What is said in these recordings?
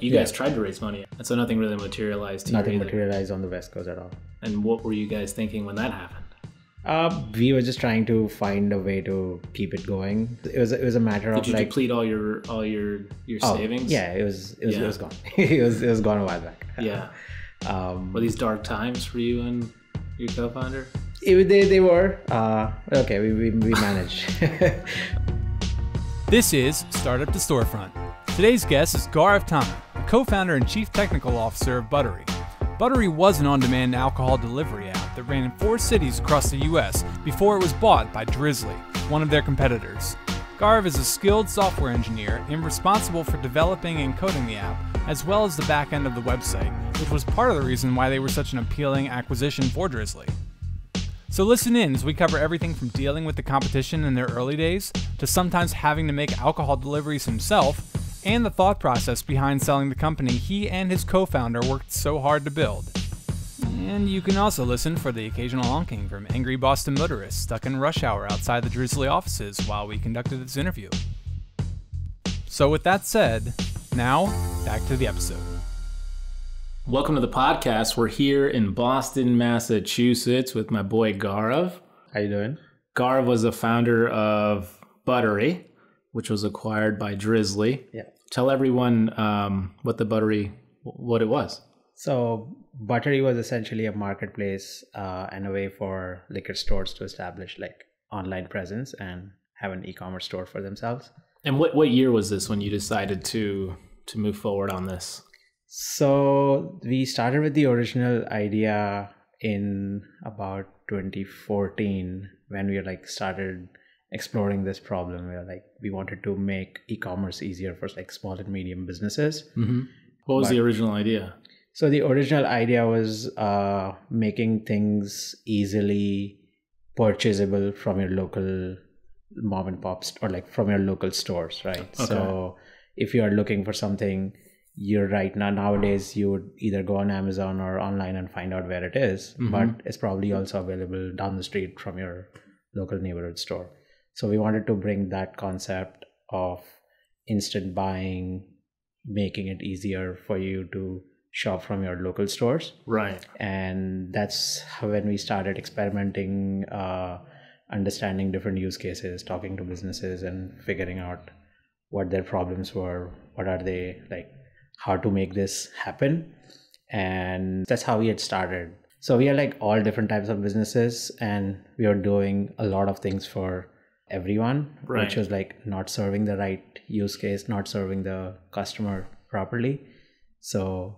you guys tried to raise money, and so nothing really materialized. Here Nothing either. materialized on the West Coast at all. And what were you guys thinking when that happened? Uh, we were just trying to find a way to keep it going. It was it was a matter Did of you like deplete all your all your your oh, savings? Yeah, it was it was Yeah. it was gone. it was it was gone a while back. Yeah. Um, Were these dark times for you and your co-founder? it- they they were uh okay. We we, we managed. This is Startup to Storefront. Today's guest is Gaurav Tanna, the co-founder and chief technical officer of Buttery. Buttery was an on-demand alcohol delivery app that ran in four cities across the U.S. before it was bought by Drizly, one of their competitors. Gaurav is a skilled software engineer and responsible for developing and coding the app, as well as the back end of the website, which was part of the reason why they were such an appealing acquisition for Drizly. So listen in as we cover everything from dealing with the competition in their early days to sometimes having to make alcohol deliveries himself and the thought process behind selling the company he and his co-founder worked so hard to build. And you can also listen for the occasional honking from angry Boston motorists stuck in rush hour outside the Drizly offices while we conducted this interview. So with that said, now back to the episode. Welcome to the podcast. We're here in Boston, Massachusetts with my boy Gaurav. How you doing? Gaurav was the founder of Buttery, which was acquired by Drizly. Yeah. Tell everyone um, what the Buttery, what it was. So Buttery was essentially a marketplace uh, and a way for liquor stores to establish like online presence and have an e-commerce store for themselves. And what, what year was this when you decided to to move forward on this? So we started with the original idea in about 2014 when we like started exploring this problem. We were like we wanted to make e-commerce easier for like small and medium businesses. Mm-hmm. What was the original idea? So the original idea was uh, making things easily purchasable from your local mom and pop st- or like from your local stores, right? So if you are looking for something, you're right now nowadays you would either go on Amazon or online and find out where it is, but it's probably also available down the street from your local neighborhood store. So we wanted to bring that concept of instant buying, making it easier for you to shop from your local stores. Right. and that's when we started experimenting uh, understanding different use cases talking to businesses and figuring out what their problems were what are they like how to make this happen. And that's how we had started. So we are like all different types of businesses and we are doing a lot of things for everyone Right. which was like not serving the right use case not serving the customer properly so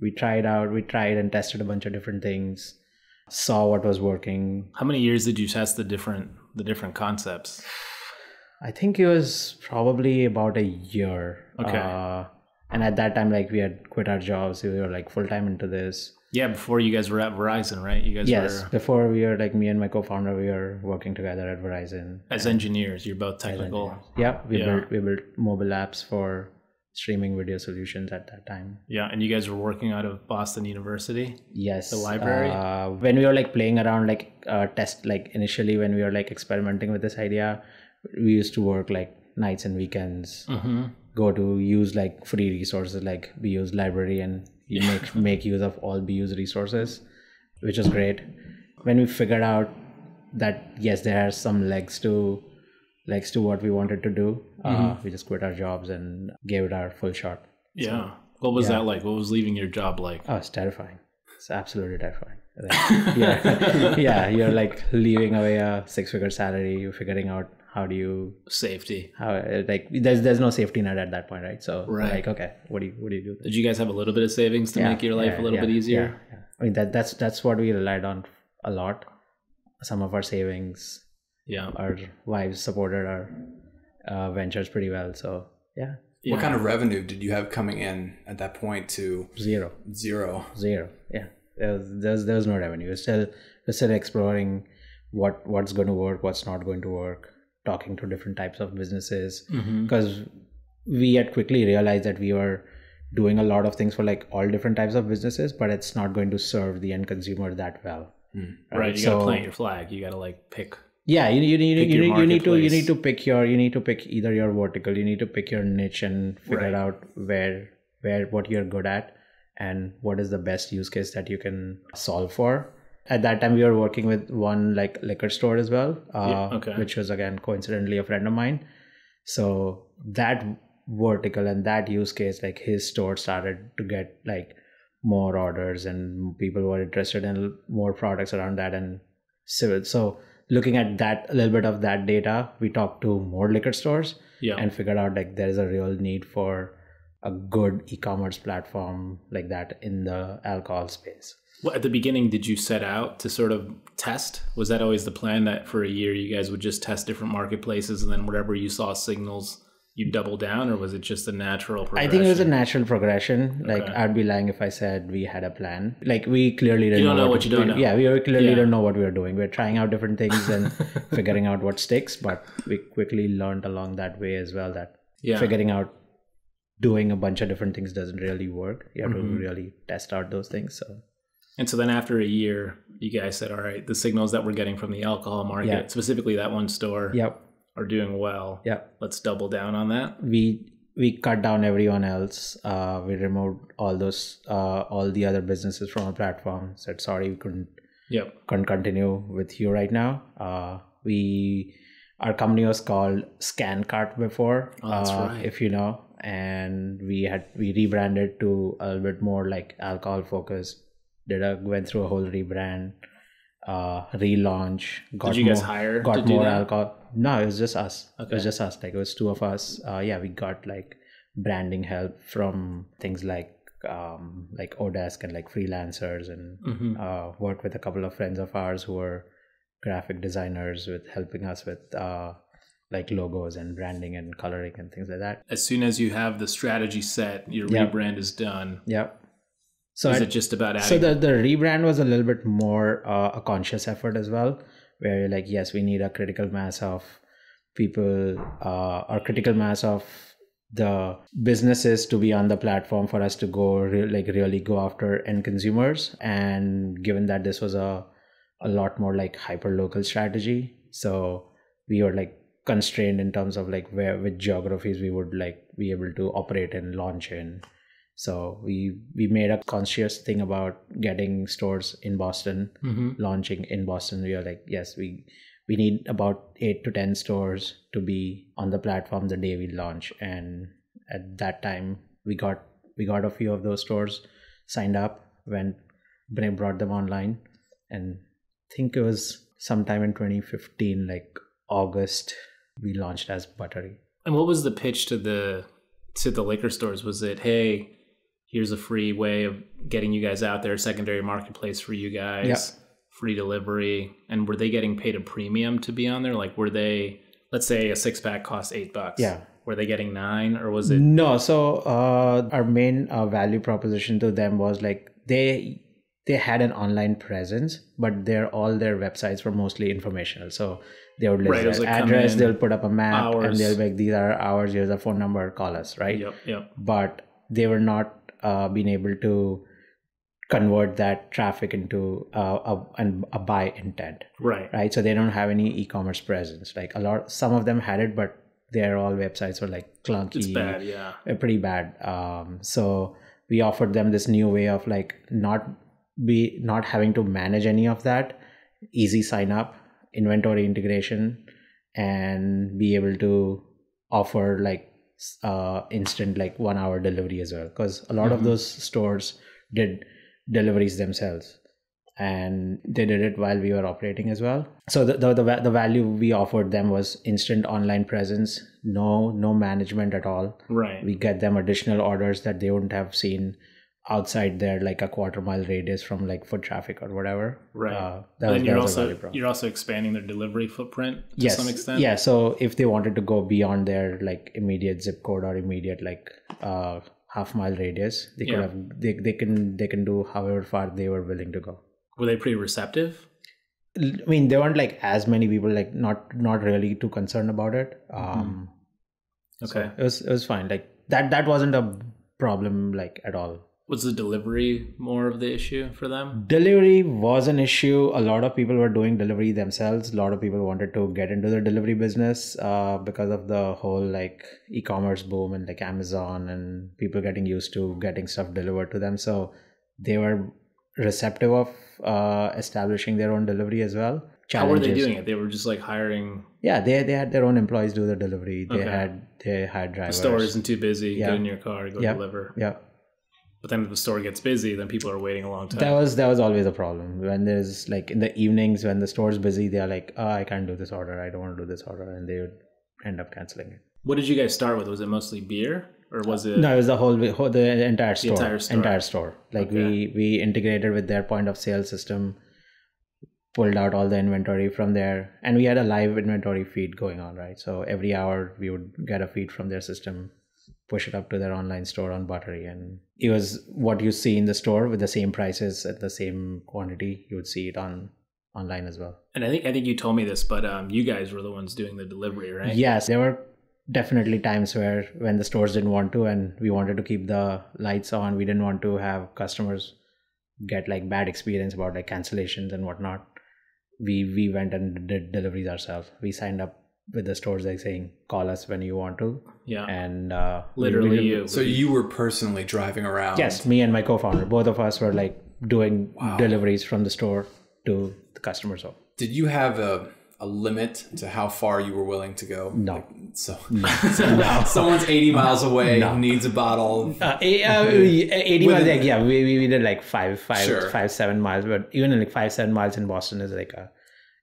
we tried out we tried and tested a bunch of different things saw what was working How many years did you test the different the different concepts? i think it was probably about a year Okay. uh, and at that time like we had quit our jobs we were like full time into this Yeah, before you guys were at Verizon, right? You guys yes were before we were like me and my co-founder we were working together at verizon as engineers. You're both technical. yeah we Yeah. built we built mobile apps for streaming video solutions at that time Yeah, and you guys were working out of Boston University. yes The library? uh, when we were like playing around like uh, test like initially when we were like experimenting with this idea we used to work like nights and weekends Mm-hmm. go to use like free resources like BU's library and you make make use of all BU's resources which was great when we figured out that yes there are some legs to legs to what we wanted to do uh, we just quit our jobs and gave it our full shot Yeah. What was that like? What was leaving your job like? Oh, it's terrifying. It's absolutely terrifying. Yeah, yeah. You're like leaving away a six-figure salary. You're figuring out how do you Safety. how like there's there's no safety net at that point, right? So Right. like, okay, what do you what do you do? Did you guys have a little bit of savings to make your life yeah, a little yeah, bit easier? Yeah, yeah. I mean that that's that's what we relied on a lot. Some of our savings, Yeah. our wives supported our uh, ventures pretty well. So yeah, Yeah. What kind of revenue did you have coming in at that point to zero. zero? zero yeah there was there's there's no revenue we're still we're still exploring what what's going to work what's not going to work talking to different types of businesses mm-hmm. because we had quickly realized that we were doing a lot of things for like all different types of businesses but it's not going to serve the end consumer that well mm. Right. You gotta plant your flag. You gotta like pick. yeah you, you, you, you, you need to you need to pick your you need to pick either your vertical you need to pick your niche and figure Right. out where where what you're good at and what is the best use case that you can solve for at that time we were working with one like liquor store as well uh, Yeah, okay. which was again coincidentally a friend of mine so that vertical and that use case like his store started to get like more orders and people were interested in more products around that and so so looking at that a little bit of that data we talked to more liquor stores Yeah. and figured out like there is a real need for a good e-commerce platform like that in the alcohol space Well, at the beginning, did you set out to sort of test? Was that always the plan that for a year you guys would just test different marketplaces and then wherever you saw signals, you double down, or was it just a natural progression? I think it was a natural progression. Like I'd be lying if I said we had a plan. Like we clearly didn't you don't know what what you don't we- know. Yeah, we clearly Yeah. don't know what we were doing. We are trying out different things and figuring out what sticks. But we quickly learned along that way as well that Yeah. figuring out doing a bunch of different things doesn't really work. You have Mhm. to really test out those things. So And so then after a year, you guys said, all right, the signals that we're getting from the alcohol market, Yeah. specifically that one store, yep, are doing well. yep. Let's double down on that. we we cut down everyone else. Uh, we removed all those uh, all the other businesses from our platform. Said sorry, we couldn't Yep. can't continue with you right now. Uh, we our company was called ScanCart before, Oh, that's uh, right. if you know, and we had we rebranded to a little bit more like alcohol focused. Did a went through a whole rebrand, uh, relaunch. Got Did you guys more, hire to got do more that? alcohol? No, it was just us. It was just us. Like it was two of us. Uh, yeah, we got like branding help from things like um, like Odesk and like freelancers and hmm uh, worked with a couple of friends of ours who were graphic designers with helping us with uh, like logos and branding and coloring and things like that. As soon as you have the strategy set, your Yeah. rebrand is done. Yep. So is I- it just about adding? so the the rebrand was a little bit more uh, a conscious effort as well, where you're like, yes, we need a critical mass of people, uh, or critical mass of the businesses to be on the platform for us to go re- like really go after end consumers. And given that this was a a lot more like hyper local strategy, so we were like constrained in terms of like where which geographies we would like be able to operate and launch in so we we made a conscious thing about getting stores in boston Mhm. launching in boston we are like yes we we need about 8 to 10 stores to be on the platform the day we launch and at that time we got we got a few of those stores signed up when I brought them online and I think it was sometime in 2015 like august we launched as buttery And what was the pitch to the to the liquor stores? Was it, hey, here's a free way of getting you guys out there, secondary marketplace for you guys, Yeah. free delivery, and were they getting paid a premium to be on there? Like, were they, let's say, a six pack cost eight bucks? Yeah. Were they getting nine, or was it? No, so uh, our main uh, value proposition to them was like they they had an online presence, but their all their websites were mostly informational. So they would list Right, their like address, in, they'll put up a map, hours. and they'll be like, "These are hours. Here's a phone number. Call us." Right? Yep, yep. But they were not uh, being able to convert that traffic into uh, a, a buy intent. Right. right? So they don't have any e-commerce presence. Like a lot some of them had it but they're all websites were like clunky. It's bad, yeah. uh, pretty bad. Um, so we offered them this new way of like not be not having to manage any of that. Easy sign up inventory integration and be able to offer like uh, instant like one hour delivery as well because a lot of Mhm. those stores did deliveries themselves and they did it while we were operating as well so the, the, the, the value we offered them was instant online presence no no management at all Right. we get them additional orders that they wouldn't have seen outside their like a quarter mile radius from like foot traffic or whatever Right. uh, then that was, you're that was a also you're also expanding their delivery footprint to yes some extent. yeah so if they wanted to go beyond their like immediate zip code or immediate like uh half mile radius they could Yeah. have they, they can they can do however far they were willing to go Were they pretty receptive? I mean, there weren't like as many people like not not really too concerned about it. Um, so Okay. it was it was fine. Like that that wasn't a problem like at all. Was the delivery more of the issue for them? Delivery was an issue. A lot of people were doing delivery themselves. A lot of people wanted to get into the delivery business uh, because of the whole like e-commerce boom and like Amazon and people getting used to getting stuff delivered to them. So they were receptive of uh, establishing their own delivery as well. How were they doing it? They were just like hiring. Yeah, they they had their own employees do the delivery. They Okay. had they had The drivers. store isn't too busy. Yeah. Get in your car, go Yeah. deliver. Yeah, But then if the store gets busy, then people are waiting a long time. that was that was always a problem. When there's like in the evenings when the store's busy, they're like, oh, I can't do this order. I don't want to do this order, and they would end up canceling it. what did you guys start with? Was it mostly beer, or was it? No, it was the whole, the entire store, entire store. entire store. Like we we integrated with their point of sale system, pulled out all the inventory from there, and we had a live inventory feed going on, right? So every hour we would get a feed from their system, push it up to their online store on Buttery, and it was what you see in the store with the same prices at the same quantity. You would see it on online as well. And I think I think you told me this, but um, you guys were the ones doing the delivery, right? Yes, there were definitely times where when the stores didn't want to and we wanted to keep the lights on, we didn't want to have customers get like bad experience about like cancellations and whatnot. We we went and did deliveries ourselves. We signed up with the stores like saying call us when you want to Yeah. and uh, Literally we- you. So you were personally driving around. Yes, me and my co-founder, both of us were like doing deliveries from the store to the customer's home. Did you have a, a limit to how far you were willing to go? No. Like, so, so someone's 80 miles away, needs a bottle. Uh, eh, uh, 80 miles, like, yeah, we, we, we did like five, five, Sure. five, seven miles, but even like five, seven miles in Boston is like a,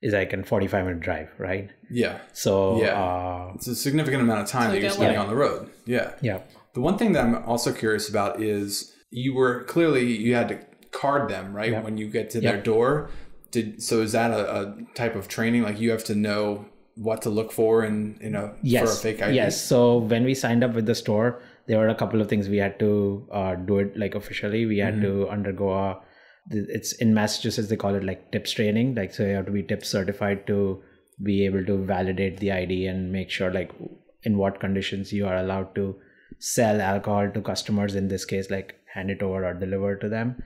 is like a 45 minute drive, right? Yeah. So, Yeah. uh, It's a significant amount of time that you're spending like- on the road. Yeah. yeah. The one thing that I'm also curious about is you were clearly you had to card them right Yeah. when you get to Yeah. their door. Did so? Is that a, a type of training? Like you have to know what to look for in in a for a Yes. fake ID. Yes. So when we signed up with the store, there were a couple of things we had to uh, do it like officially. We had to undergo a, it's in Massachusetts, they call it like tips training. Like, so you have to be tips certified to be able to validate the ID and make sure like in what conditions you are allowed to sell alcohol to customers in this case, like hand it over or deliver to them,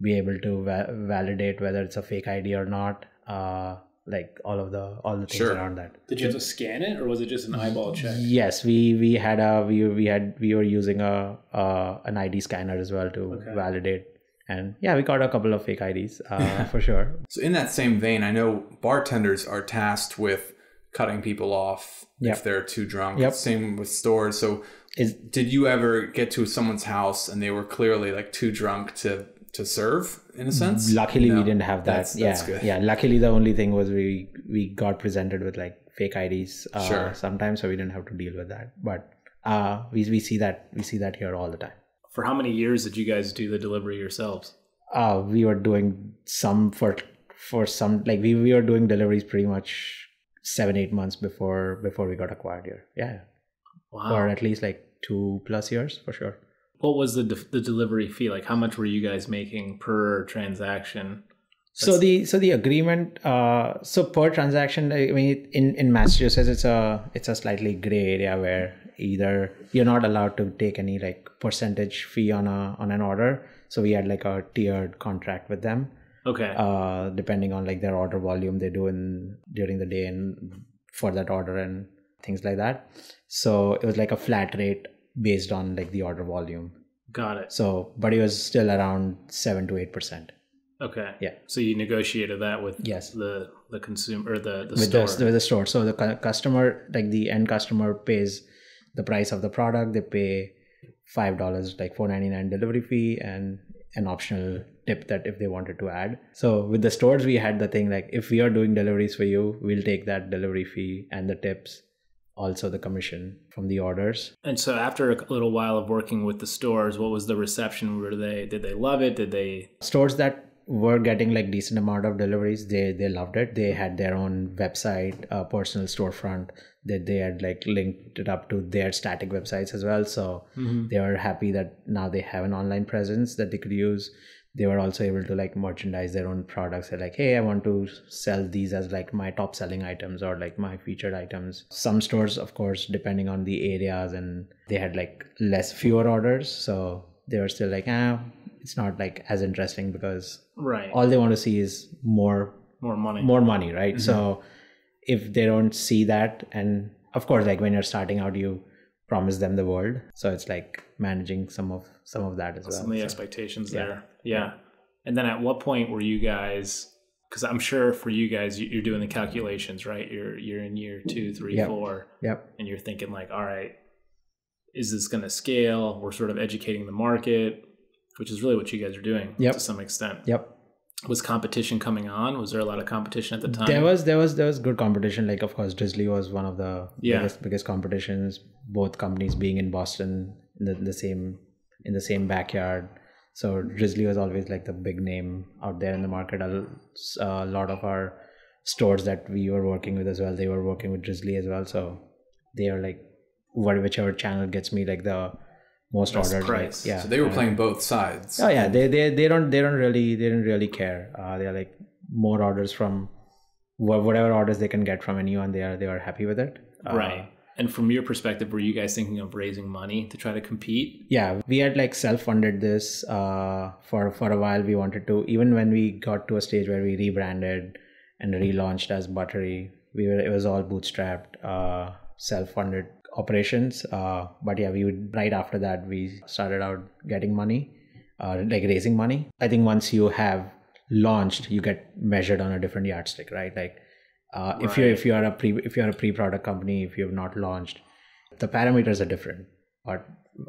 be able to va- validate whether it's a fake ID or not. Uh, like all of the all the things Sure. around that. Did you have to scan it, or was it just an eyeball check? Yes, we we had a we we had we were using a uh, an ID scanner as well to validate, and yeah, we got a couple of fake IDs uh, for sure. So in that same vein, I know bartenders are tasked with cutting people off Yep. if they're too drunk. Yep. Same with stores. So Is did you ever get to someone's house and they were clearly like too drunk to to serve in a sense? luckily we didn't have that. That's- yeah, that's good. yeah. Luckily, the only thing was we we got presented with like fake IDs uh, Sure. sometimes, so we didn't have to deal with that. But uh, we we see that we see that here all the time. For how many years did you guys do the delivery yourselves? uh, we were doing some for for some like we, we were doing deliveries pretty much seven eight months before before we got acquired here yeah Wow. for at least like two plus years for sure What was the de- the delivery fee like? How much were you guys making per transaction? so the so the agreement uh so per transaction i mean in in massachusetts it's a it's a slightly gray area where either you're not allowed to take any like percentage fee on a on an order so we had like a tiered contract with them Okay. uh, depending on like their order volume they do in during the day and for that order and things like that. So it was like a flat rate based on like the order volume. Got it. So, but it was still around seven to eight percent Okay. Yeah. So you negotiated that with Yes. the the consumer or the the with store. the with the store. So the customer, like the end customer, pays the price of the product. They pay five dollars, like four ninety nine delivery fee, and an optional tip that if they wanted to add. So with the stores, we had the thing like if we are doing deliveries for you, we'll take that delivery fee and the tips, also the commission from the orders. And so after a little while of working with the stores, what was the reception? Were they did they love it? Did they Stores that were getting like decent amount of deliveries, they they loved it. They had their own website, uh, personal storefront that they had like linked it up to their static websites as well. So they were happy that now they have an online presence that they could use. They were also able to like merchandise their own products. They're like, hey, I want to sell these as like my top selling items or like my featured items. Some stores, of course, depending on the areas and they had like less fewer orders. So they were still like ah it's not like as interesting because right. all they want to see is more more money. more money right? So mm-hmm. if they don't see that and of course like when you're starting out you promise them the world. So it's like managing some of some of that as well some of the So- expectations yeah. there. Yeah. And then at what point were you guys because i'm sure for you guys you- you're doing the calculations right? You're you're in year two three Yep. four. Yep. And you're thinking like all right is this going to scale? We're sort of educating the market which is really what you guys are doing Yep. to some extent yep was competition coming on was there a lot of competition at the time There was there was there was good competition. Like of course, Drizly was one of the Yeah. biggest biggest competitions. Both companies being in Boston in the, the same in the same backyard. So Drizly was always like the big name out there in the market. A, a lot of our stores that we were working with as well, they were working with Drizly as well. So they are like what whichever channel gets me like the most Best orders. like, yeah. So they were and- playing both sides. Oh yeah, they they they don't they don't really they don't really care. Uh, they're like more orders from wha- whatever orders they can get from anyone. They are they are happy with it. Uh, right and from your perspective were you guys thinking of raising money to try to compete Yeah, we had like self funded this uh, for for a while. We wanted to even when we got to a stage where we rebranded and relaunched as Buttery, we were it was all bootstrapped, uh, self funded operations. Uh, but yeah, we would right after that we started out getting money, uh, like raising money. I think once you have launched, you get measured on a different yardstick, right? Like uh, if you if you are a pre if you are a pre product company, if you have not launched, the parameters are different. But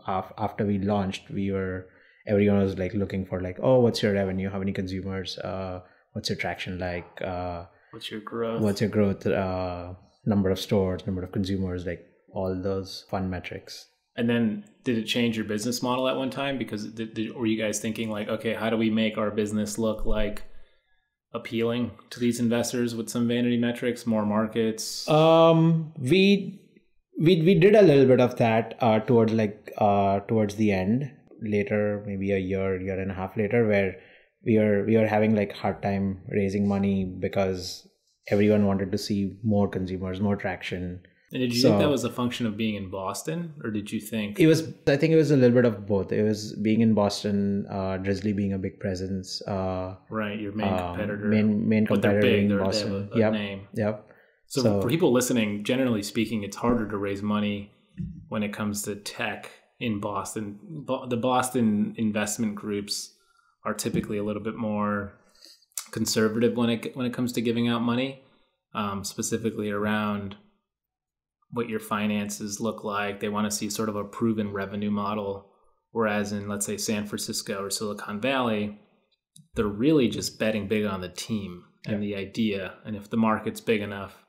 af- after we launched, we were everyone was like looking for like, oh, what's your revenue? How many consumers? Uh, what's your traction like? Uh, what's your growth what's your growth? Uh, number of stores, number of consumers, like all those fun metrics. And then did it change your business model at one time? Because did, did, were you guys thinking like, okay, how do we make our business look like appealing to these investors with some vanity metrics, more markets? Um, we we we did a little bit of that uh, towards like uh, towards the end later, maybe a year year and a half later, where we are we are having like hard time raising money because everyone wanted to see more consumers, more traction. And did you so- think that was a function of being in Boston, or did you think? It was I think it was a little bit of both. It was being in Boston, uh, Drizly being a big presence, uh, Right, your main um, competitor. main main but they're competitor big. in They're, Boston. They have a, a yep, name. yep. So, So- for people listening, generally speaking, it's harder to raise money when it comes to tech in Boston. Bo- The Boston investment groups are typically a little bit more conservative when it when it comes to giving out money, um, specifically around what your finances look like. They want to see sort of a proven revenue model. Whereas in let's say San Francisco or Silicon Valley, they're really just betting big on the team and the idea. And if the market's big enough,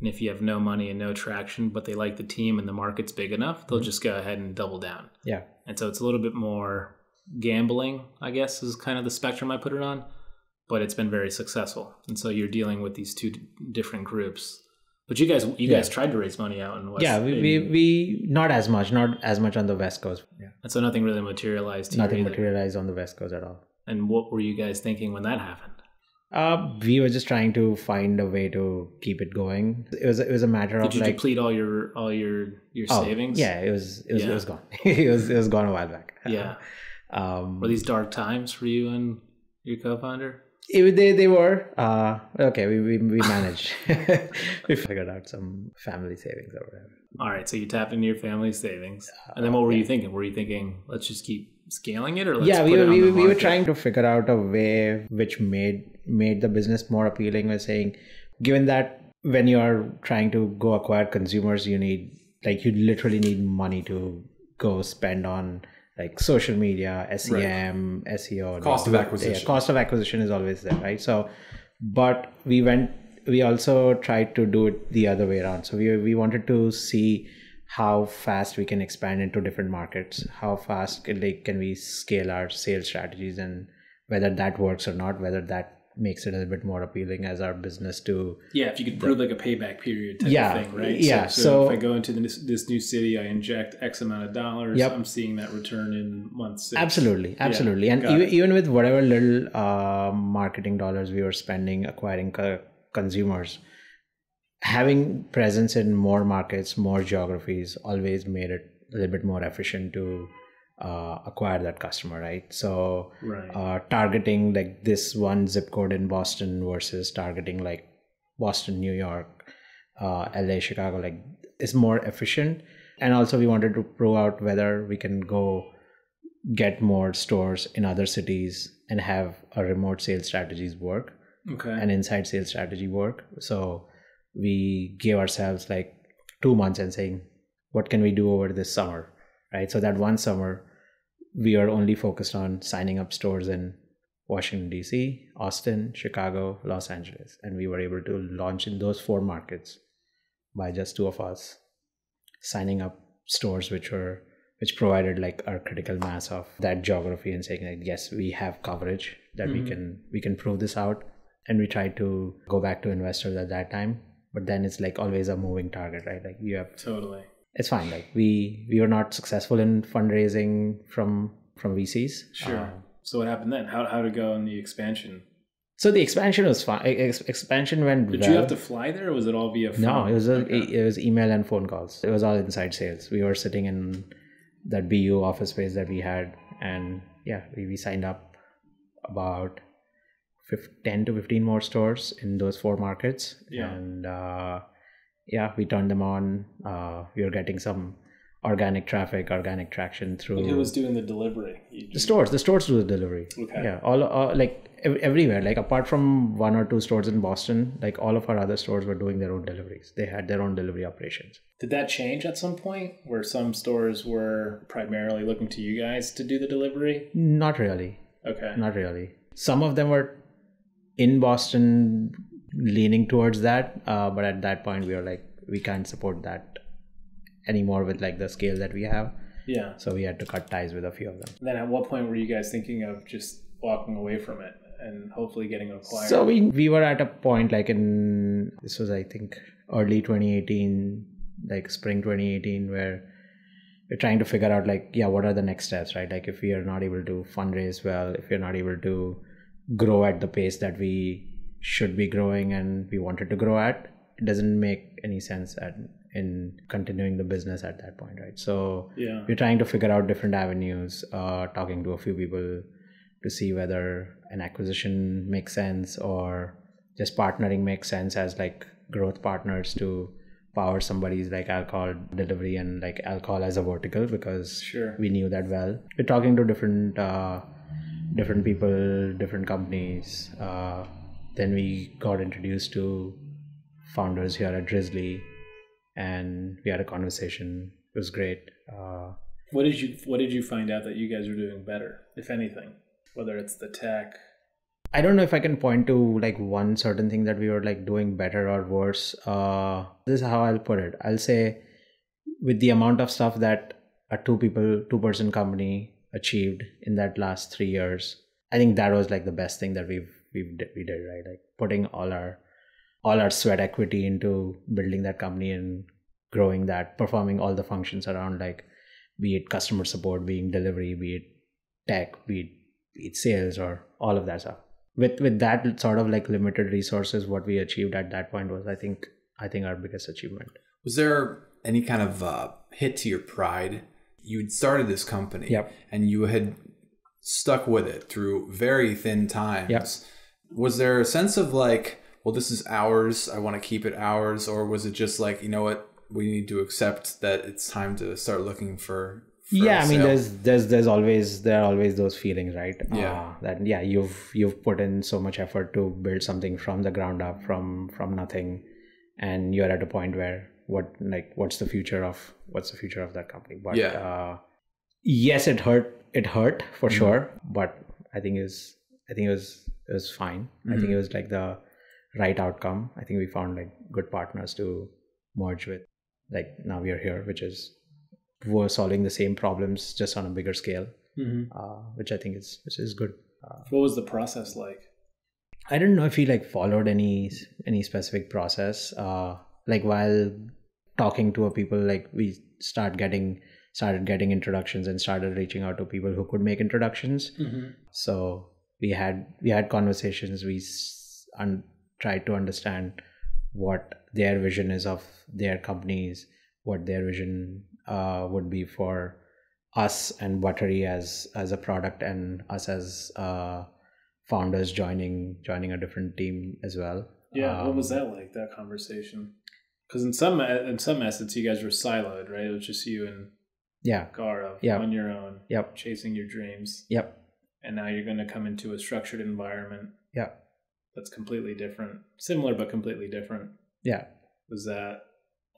and if you have no money and no traction, but they like the team and the market's big enough, they'll mm-hmm. just go ahead and double down. Yeah. And so it's a little bit more gambling, I guess, is kind of the spectrum I put it on. But it's been very successful. And so you're dealing with these two d- different groups. But you guys, you guys tried to raise money out in West. yeah, we, we we not as much, not as much on the West Coast. Yeah. and so nothing really materialized. Here Nothing either. materialized on the West Coast at all. And what were you guys thinking when that happened? Uh, we were just trying to find a way to keep it going. It was it was a matter Did of you like deplete all your all your your oh, savings? Yeah, it was it was Yeah. it was gone. it was it was gone a while back. Yeah. Um, Were these dark times for you and your co-founder? It, they they were uh okay. We we, we managed. we figured out some family savings or whatever. All right, so you tapped into your family savings, and then what were you thinking? Were you thinking, let's just keep scaling it, or let's yeah, we were, we, we were trying to figure out a way which made made the business more appealing. We're saying, given that when you are trying to go acquire consumers, you need like you literally need money to go spend on like social media, SEM, SEO, Cost of E Yeah, acquisition. cost of acquisition is always there, right? So, but we went. We also tried to do it the other way around. So we we wanted to see how fast we can expand into different markets how fast can, like can we scale our sales strategies and whether that works or not whether that makes it a little bit more appealing as our business to Yeah, if you could prove like a payback period type Yeah, of thing, right? yeah, So, so- if I go into this, this new city, I inject X amount of dollars. Yep. I'm seeing that return in months absolutely absolutely and even, it. even with whatever little uh, marketing dollars we were spending acquiring co- consumers having presence in more markets more geographies always made it a little bit more efficient to uh, acquire that customer, right? So Right. uh, targeting like this one zip code in Boston versus targeting like Boston, New York, uh, LA, Chicago, like is more efficient. And also, we wanted to prove out whether we can go get more stores in other cities and have a remote sales strategies work okay. and inside sales strategy work. So we gave ourselves like two months and saying, what can we do over this summer? Right. So that one summer, we are only focused on signing up stores in Washington, D.C., Austin, Chicago, Los Angeles. And we were able to launch in those four markets by just two of us signing up stores which were which provided like our critical mass of that geography and saying like yes we have coverage that we Mhm. can we can prove this out and we tried to go back to investors at that time but then it's like always a moving target right like you have totally. It's fine like we we were not successful in fundraising from from vcs Sure. Um, so what happened then? How how to go in the expansion? so the expansion was fine ex- expansion went Did well. you have to fly there, or was it all via phone? No, it was a, Okay. it was email and phone calls. It was all inside sales. We were sitting in that BU office space that we had, and yeah, we, we signed up about 15, 10 to 15 more stores in those four markets. Yeah. And uh, yeah, we turned them on. Uh, we were getting some organic traffic, organic traction through And who was doing the delivery? The stores. The stores do the delivery. Okay. Yeah, all, all like ev- everywhere. Like apart from one or two stores in Boston, like all of our other stores were doing their own deliveries. They had their own delivery operations. Did that change at some point, where some stores were primarily looking to you guys to do the delivery? Not really. Okay. Not really. Some of them were in Boston, leaning towards that. Uh, but at that point, we were like, we can't support that anymore with like the scale that we have. Yeah. So we had to cut ties with a few of them. Then at what point were you guys thinking of just walking away from it and hopefully getting acquired? So we we were at a point like in this was I think early 2018, like spring 2018, where we're trying to figure out like yeah what are the next steps right like if we are not able to fundraise well if we're not able to grow at the pace that we should be growing and we wanted to grow at it doesn't make any sense at in continuing the business at that point right so yeah. we're trying to figure out different avenues uh, talking to a few people to see whether an acquisition makes sense or just partnering makes sense as like growth partners to power somebody's like alcohol delivery and like alcohol as a vertical because Sure. we knew that well we're talking to different uh, different people different companies uh, then we got introduced to founders here at drizly and we had a conversation it was great uh, What did you What did you find out that you guys were doing better, if anything? Whether it's the tech. I don't know if I can point to like one certain thing that we were like doing better or worse. Uh, this is how I'll put it. I'll say with the amount of stuff that a two people, two person company achieved in that last three years, I think that was like the best thing that we've did, we did right. Like putting all our all our sweat equity into building that company and growing that, performing all the functions around like be it customer support, being delivery, be it tech, be it, be it sales or all of that stuff. With with that sort of like limited resources, what we achieved at that point was I think I think our biggest achievement. Was there any kind of uh, hit to your pride? you'd started this company, Yep. and you had stuck with it through very thin times. Yep. Was there a sense of like, well, this is ours. I want to keep it ours, or was it just like, you know what, we need to accept that it's time to start looking for? yeah, i mean, there's there's there's always there are always those feelings, right? Yeah. Uh, that yeah, you've you've put in so much effort to build something from the ground up, from from nothing, and you're at a point where what like what's the future of what's the future of that company? But Yeah. uh, yes, it hurt. It hurt for Mhm. sure, but I think it was I think it was it was fine. I think it was like the right outcome. I think we found like good partners to merge with. Like now we are here, which is we're solving the same problems just on a bigger scale, Mm-hmm. uh, which I think is which is good. Uh, What was the process like? I don't know if he like followed any any specific process. Uh, like while talking to a people, like we start getting started getting introductions and started reaching out to people who could make introductions. Mm-hmm. So we had we had conversations. We un- tried to understand what their vision is of their companies, what their vision uh, would be for us and Buttery as as a product and us as uh, founders joining joining a different team as well. Yeah, what was Um, that like? That conversation? Because in some in some essence, you guys were siloed, right? It was just you and Yeah. Gaurav Yeah. on your own, Yep. chasing your dreams, Yep. And now you're going to come into a structured environment Yeah. that's completely different, similar but completely different. Yeah. Was that?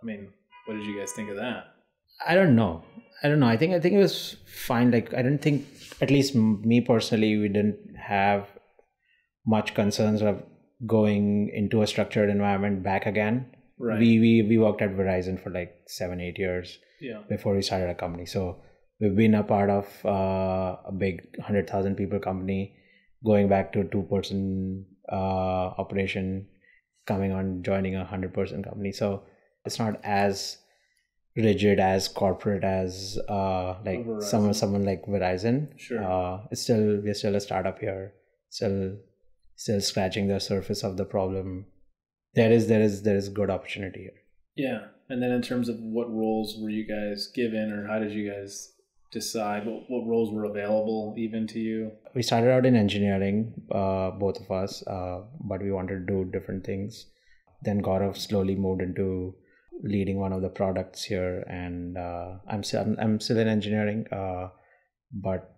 I mean, what did you guys think of that? I don't know. I don't know. I think I think it was fine. Like I didn't think, at least me personally, we didn't have much concerns of going into a structured environment back again. Right. We we we worked at Verizon for like seven eight years yeah. before we started a company. So we've been a part of uh, a big hundred thousand people company, going back to a two person uh, operation, coming on joining a hundred person company. So it's not as rigid as corporate as uh, like someone someone like Verizon. Sure. Uh, it's still we're still a startup here, still still scratching the surface of the problem. There is there is there is good opportunity here. Yeah. And then in terms of what roles were you guys given, or how did you guys decide what, what roles were available even to you? we started out in engineering, uh, both of us, uh, but we wanted to do different things. Then Gaurav slowly moved into leading one of the products here, and uh, I'm still I'm, still in engineering, uh, but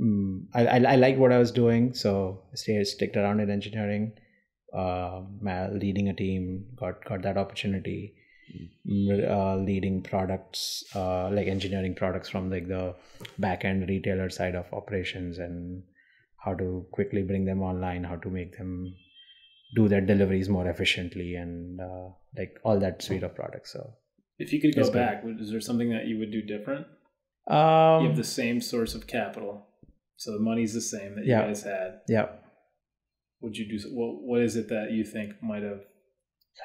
mm, I, I I like what I was doing, so I stayed sticked around in engineering, uh, leading a team, got got that opportunity. Mm, Uh, leading products uh, like engineering products from like the back end retailer side of operations and how to quickly bring them online, how to make them do their deliveries more efficiently, and uh, like all that suite of products. So, If you could go It's good. back, is there something that you would do different? um, you have the same source of capital, so the money's the same that you Yeah. guys had. yeah, Would you do? What What is it that you think might have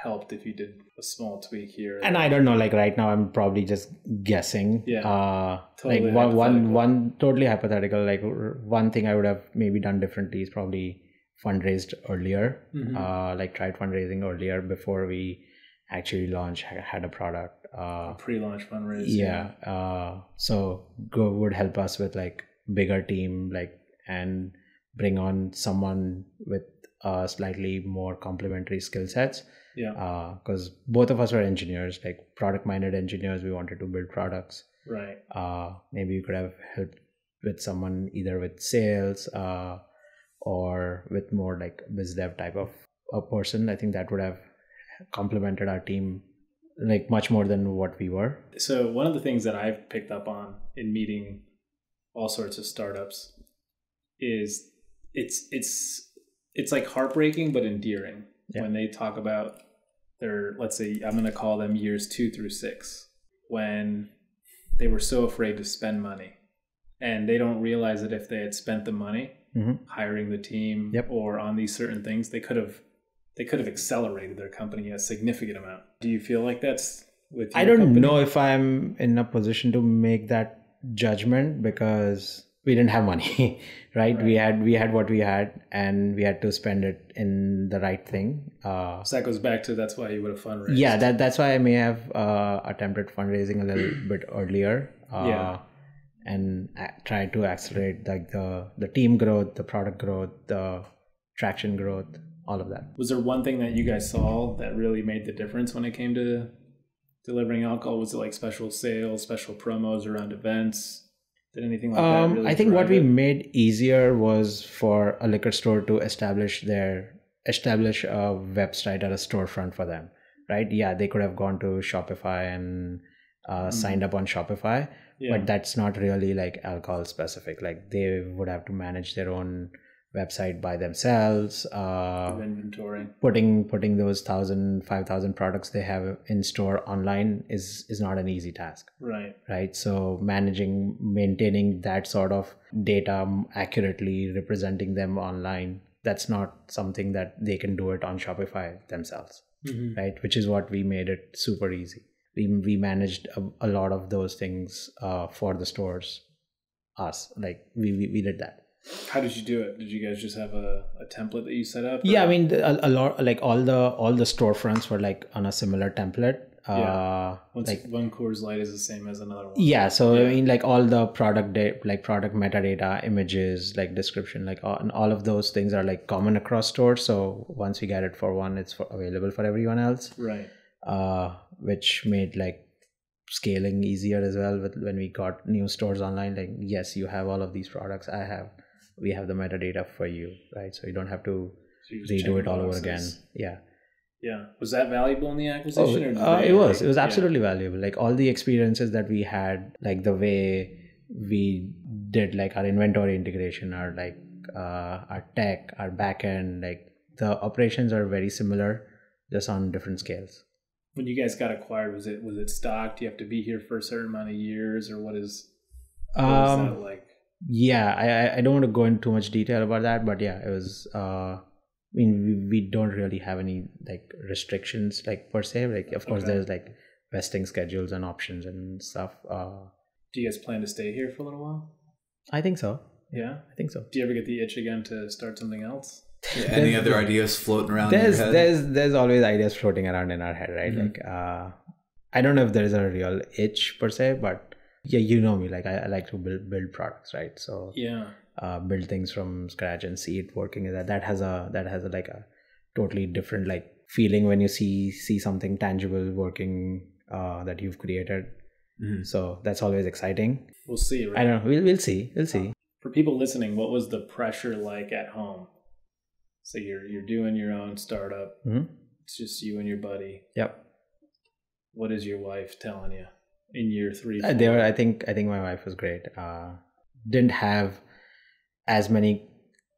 helped if you did a small tweak here? and I don't know. Like right now, I'm probably just guessing. Yeah. Uh, Totally like one, one, one totally hypothetical. Like one thing I would have maybe done differently is probably fundraised earlier. Mhm. Uh, like tried fundraising earlier before we actually launched had a product. Uh, pre-launch fundraise. yeah uh so go would help us with like bigger team like and bring on someone with uh slightly more complementary skill sets yeah, uh because both of us were engineers like product minded engineers. We wanted to build products. Right. uh maybe you could have helped with someone either with sales uh or with more like biz dev type of a person. I think that would have complemented our team like much more than what we were. So one of the things that I've picked up on in meeting all sorts of startups is it's it's it's like heartbreaking but endearing Yeah. when they talk about their let's say I'm going to call them years 2 through 6 when they were so afraid to spend money and they don't realize that if they had spent the money Mhm. hiring the team Yep. or on these certain things they could have they could have accelerated their company a significant amount. Do you feel like that's with I don't company? know if I'm in a position to make that judgment because we didn't have money, right? We had we had what we had, and we had to spend it in the right thing. Uh, So that goes back to that's why you would have fundraised. yeah, that that's why I may have uh, attempted fundraising a little bit earlier. Uh, Yeah. And try to accelerate like the the team growth, the product growth, the traction growth, all of that. Was there one thing that you guys saw that really made the difference when it came to delivering alcohol? Was it like special sales, special promos around events? Did anything like that Um, really I think what we it? made easier was for a liquor store to establish their establish a website or a storefront for them, right? Yeah, they could have gone to Shopify and uh, signed up on Shopify, yeah. but that's not really like alcohol specific. Like they would have to manage their own website by themselves. Uh, inventory. putting putting those thousand, five thousand products they have in store online is is not an easy task Right. right so managing maintaining that sort of data accurately representing them online that's not something that they can do it on shopify themselves Mhm. right which is what we made it super easy we, we managed a, a lot of those things uh, for the stores us like we, we, we did that How did you do it? Did you guys just have a, a template that you set up? yeah i mean a, a lot like all the all the storefronts were like on a similar template Uh, Once like one Coors Light is the same as another one. yeah so Yeah. i mean like all the product da- like product metadata images like description like all, and all of those things are like common across stores so once we get it for one it's for, available for everyone else Right. uh which made like scaling easier as well with when we got new stores online like yes you have all of these products i have we have the metadata for you right so you don't have to So redo it all over again yeah Yeah. Was that valuable in the Oh, acquisition? or did uh, it was. It was yeah. absolutely valuable. Like all the experiences that we had, like the way we did like our inventory integration, our like uh, our tech, our backend, like the operations are very similar, just on different scales. When you guys got acquired, was it was it stocked? Do you have to be here for a certain amount of years, or what is what Um, that like? Yeah, I I- I don't want to go into too much detail about that, but yeah, it was. Uh, I mean, we, we don't really have any like restrictions like per se. Like, of course, Okay. there's like vesting schedules and options and stuff. Uh, Do you guys plan to stay here for a little while? I think so. Yeah. I think so. Do you ever get the itch again to start something else? Yeah, any other ideas floating around there's in your head? there's there's always ideas floating around in our head right Mhm. like uh i don't know if there is a real itch per se but yeah you know me like i, I like to build build products right so Yeah. uh build things from scratch and see it working that that has a that has a like a totally different like feeling when you see see something tangible working uh that you've created Mhm. so that's always exciting We'll see. Right? i don't know we'll, we'll see we'll see For people listening, what was the pressure like at home? So you're you're doing your own startup. Mhm. It's just you and your buddy. yep What is your wife telling you in year three? Uh, they were i think i think my wife was great uh didn't have as many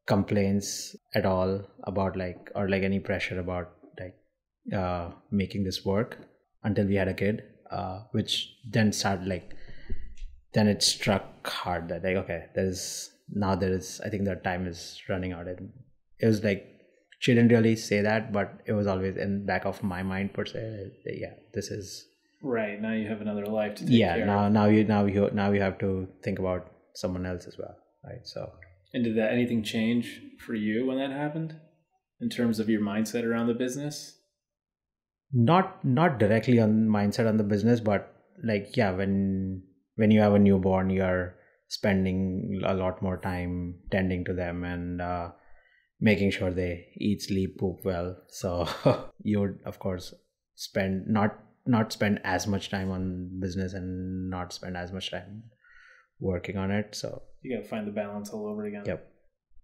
complaints at all about like or like any pressure about like uh making this work until we had a kid uh which then started like then it struck hard that like okay there's now there is i think the time is running out and it was like she didn't really say that but it was always in back of my mind per se yeah this is Right now, you have another life to take yeah care now of. now you now you now you have to think about someone else as well right so And did that anything change for you when that happened, in terms of your mindset around the business? not not directly on mindset on the business but like yeah when when you have a newborn you're spending a lot more time tending to them and uh, making sure they eat sleep poop well so you would of course spend not not spend as much time on business and not spend as much time working on it so You got to find the balance all over again. Yep.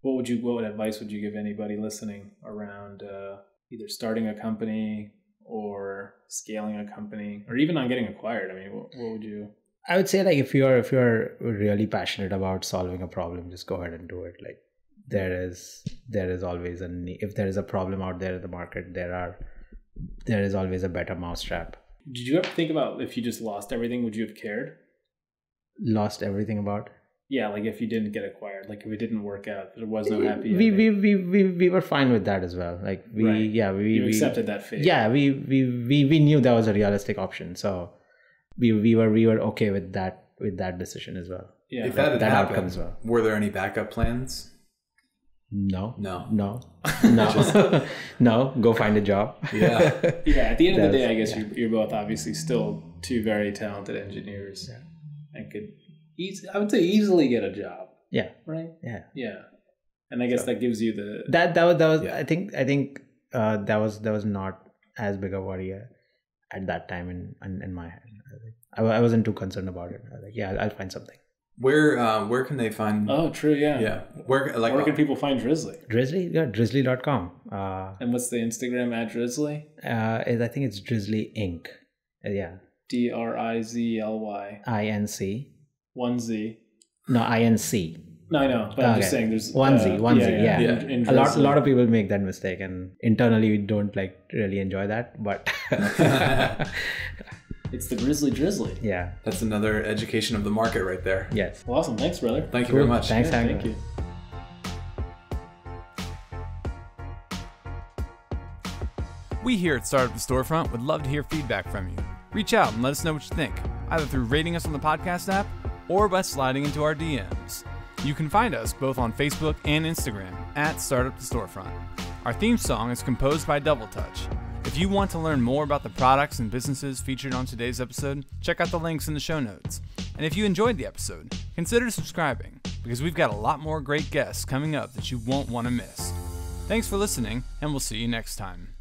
What would you? What advice would you give anybody listening around uh, either starting a company or scaling a company, or even on getting acquired? I mean, what, what would you? I would say like if you're if you're really passionate about solving a problem, just go ahead and do it. Like there is there is always a if there is a problem out there in the market, there are there is always a better mousetrap. Did you ever think about if you just lost everything, would you have cared? Lost everything about. Yeah, like if you didn't get acquired, like if it didn't work out, there was no happy. We we, we we we were fine with that as well. Like we Right. yeah we you we, accepted that fate. yeah we, we we we knew that was a realistic option. So we we were we were okay with that with that decision as well. yeah. if that had that happened, outcome as well. were there any backup plans? No. No. No. No. no. Go find a job. Yeah. yeah. At the end of the day, I guess yeah. you're, you're both obviously still two very talented engineers, Yeah. and could easy, I would say easily get a job. Yeah. Right. Yeah. Yeah. And I guess So- that gives you the That that was that was Yeah. I think I think uh, that was that was not as big a worry uh, at that time in in, in my head. I. I, I wasn't too concerned about it. I was like, yeah, I'll, I'll find something. Where uh, where can they find? oh true yeah yeah. Where like Where can people find Drizly? Drizly, yeah, drizly.com. Uh, And what's the Instagram at Drizly? uh, is- I think it's Drizly Inc. Uh, yeah, D R I Z L Y I N C. one Z. No, I N C. No, I know, but I'm just saying there's One Z, uh, one Z, yeah. Yeah. in- in A lot, a lot of people make that mistake, and internally we don't like really enjoy that. But It's the Grizzly Drizzly. yeah, That's another education of the market right there. yes. Well, awesome. Thanks, brother. Thank you very much. Thanks, Yeah, thank you. We here at Startup to Storefront would love to hear feedback from you. Reach out and let us know what you think, either through rating us on the podcast app or by sliding into our DMs. You can find us both on Facebook and Instagram at Startup to Storefront. Our theme song is composed by Double Touch. If you want to learn more about the products and businesses featured on today's episode, check out the links in the show notes. And if you enjoyed the episode, consider subscribing because we've got a lot more great guests coming up that you won't want to miss. Thanks for listening, and we'll see you next time.